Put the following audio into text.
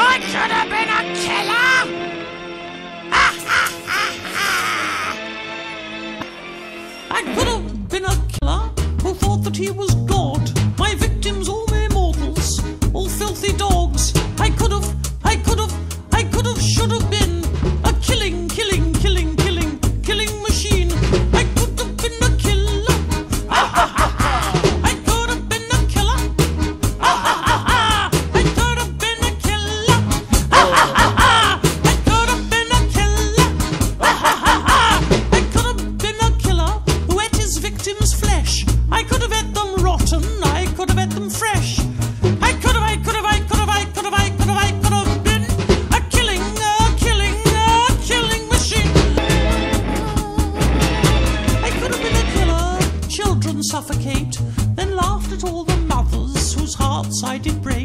I should have been a killer! I could have been a killer who thought that he was and suffocate, then laughed at all the mothers whose hearts I did break.